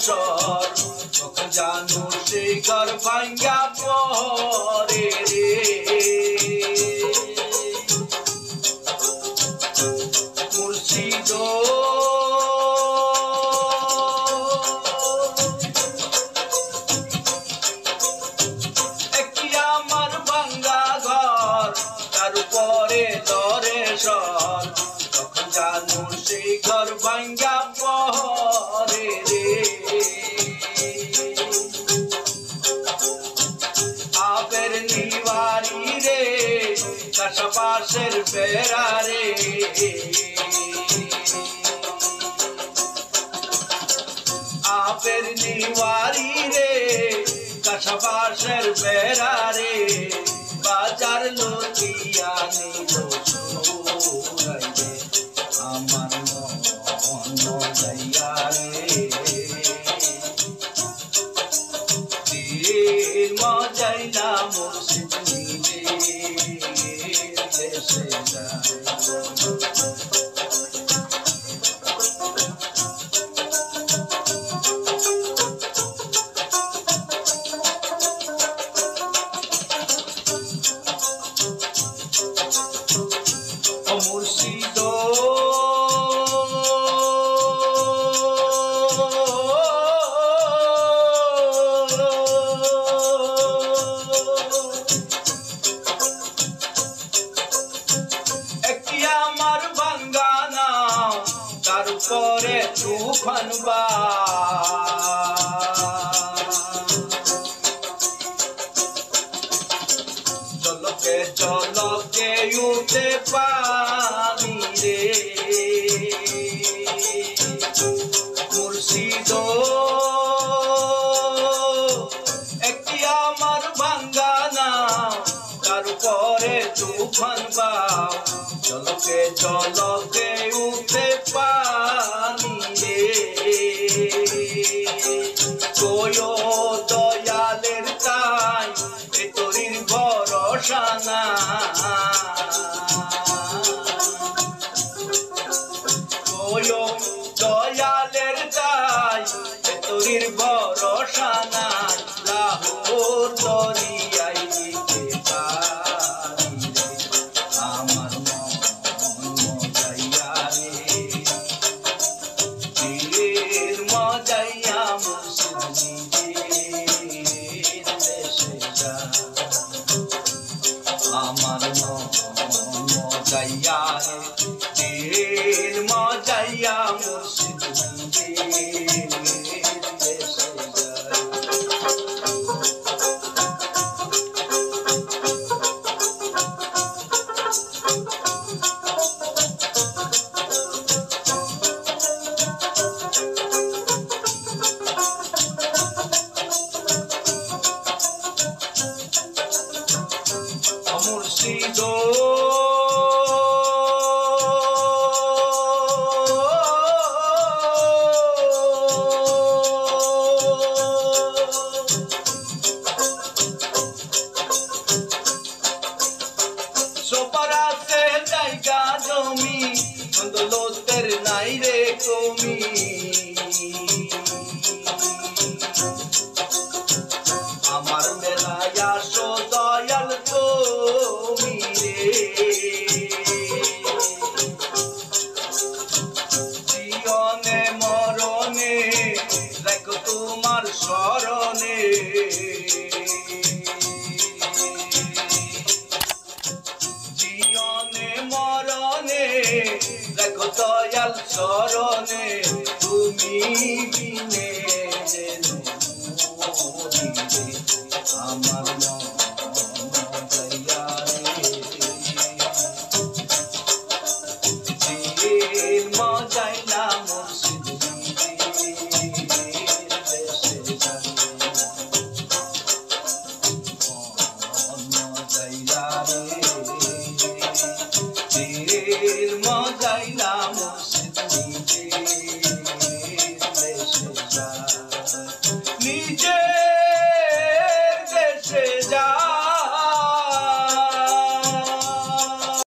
সর তখন জানু সেই ঘর ভাঙ্গা পরে রে। মুর্শিদ দরে সর তখন জানু সেই ঘর ভাঙ্গা কাশপাশের বেড়া রে আপের নিওয়ারি রে কাশবাসের বেড়া রে বাজার লুটিয়া নিল আমার মন তার উপরে তুফান বা চলকে চলকে উঠে পানি রে মুর্শিদ দয়ালের তাই তোরির ভরসা না লাহোর দরিয়াই আমার মজাইয়া রে। মজাইয়া காரணம் ஏல் மா তোমার শরণে জীবনে মরণে দেখো দয়াল শরণে তুমি বিনে